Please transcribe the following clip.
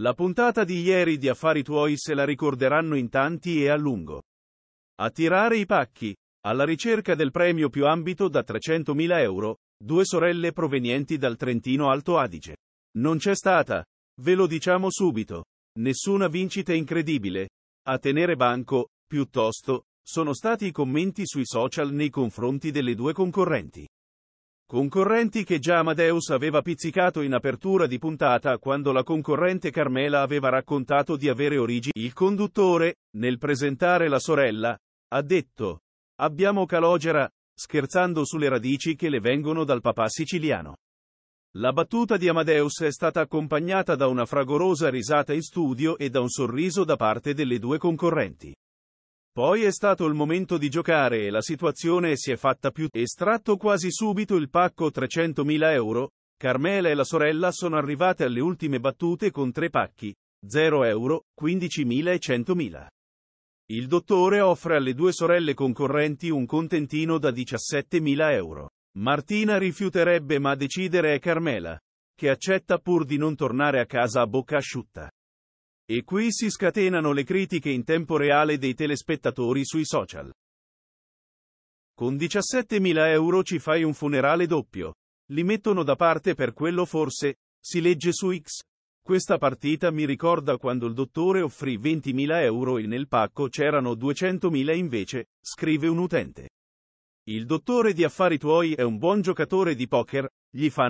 La puntata di ieri di Affari Tuoi se la ricorderanno in tanti e a lungo. A tirare i pacchi, alla ricerca del premio più ambito da 300.000 euro, due sorelle provenienti dal Trentino Alto Adige. Non c'è stata, ve lo diciamo subito, nessuna vincita incredibile. A tenere banco, piuttosto, sono stati i commenti sui social nei confronti delle due concorrenti. Concorrenti che già Amadeus aveva pizzicato in apertura di puntata quando la concorrente Carmela aveva raccontato di avere origini. Il conduttore, nel presentare la sorella, ha detto: Abbiamo Calogera, scherzando sulle radici che le vengono dal papà siciliano. La battuta di Amadeus è stata accompagnata da una fragorosa risata in studio e da un sorriso da parte delle due concorrenti. Poi è stato il momento di giocare e la situazione si è fatta più estratto quasi subito il pacco 300.000 euro. Carmela e la sorella sono arrivate alle ultime battute con tre pacchi, 0 euro, 15.000 e 100.000. Il dottore offre alle due sorelle concorrenti un contentino da 17.000 euro. Martina rifiuterebbe ma decidere è Carmela, che accetta pur di non tornare a casa a bocca asciutta. E qui si scatenano le critiche in tempo reale dei telespettatori sui social. Con 17.000 euro ci fai un funerale doppio. Li mettono da parte per quello forse, si legge su X. Questa partita mi ricorda quando il dottore offrì 20.000 euro e nel pacco c'erano 200.000 invece, scrive un utente. Il dottore di affari tuoi è un buon giocatore di poker, gli fanno